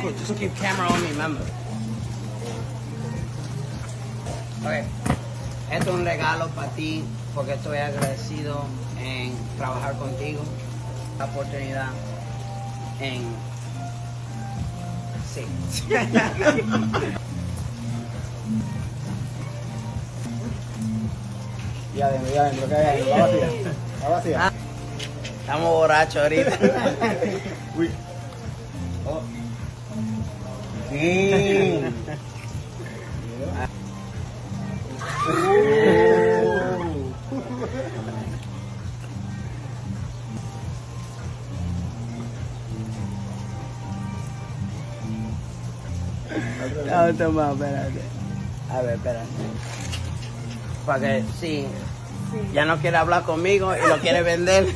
cool. Just keep camera on me, remember. Okay. Esto es un regalo para ti porque estoy agradecido en trabajar contigo. La oportunidad en... Sí. Y adentro, y adentro, que hay adentro. Va vacía. Va vacía. Ah, Estamos borrachos ahorita. Uy. Oh. Sí. No, toma, espérate. A ver, espérate. Para que, sí, ya no quiere hablar conmigo y lo quiere vender.